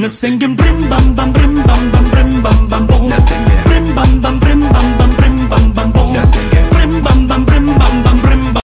Now singing brim bam bam brim